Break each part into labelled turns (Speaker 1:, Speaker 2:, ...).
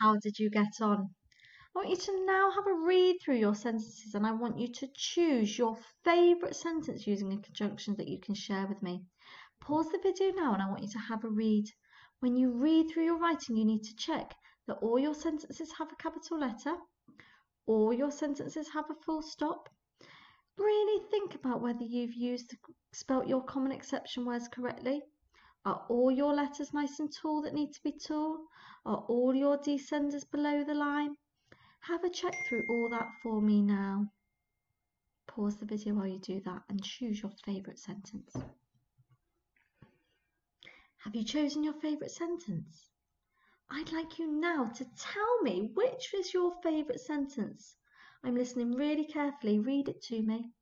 Speaker 1: How did you get on? I want you to now have a read through your sentences and I want you to choose your favourite sentence using a conjunction that you can share with me. Pause the video now and I want you to have a read. When you read through your writing, you need to check that all your sentences have a capital letter, all your sentences have a full stop. Really think about whether you've used spelt your common exception words correctly. Are all your letters nice and tall that need to be tall? Are all your descenders below the line? Have a check through all that for me now. Pause the video while you do that and choose your favourite sentence. Have you chosen your favourite sentence? I'd like you now to tell me which is your favourite sentence. I'm listening really carefully. Read it to me.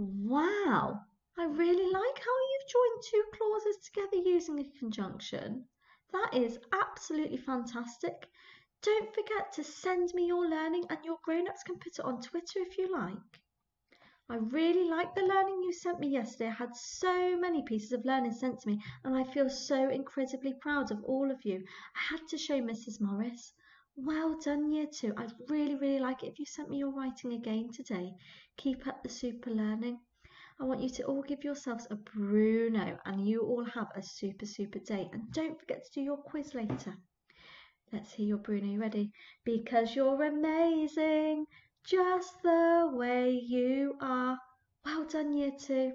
Speaker 1: Wow, I really like how you've joined two clauses together using a conjunction. That is absolutely fantastic. Don't forget to send me your learning and your grown-ups can put it on Twitter if you like. I really like the learning you sent me yesterday. I had so many pieces of learning sent to me and I feel so incredibly proud of all of you. I had to show Mrs. Morris. Well done, year two. I'd really, really like it if you sent me your writing again today. Keep up the super learning. I want you to all give yourselves a Bruno and you all have a super, super day. And don't forget to do your quiz later. Let's hear your Bruno. You ready? Because you're amazing, just the way you are. Well done, year two.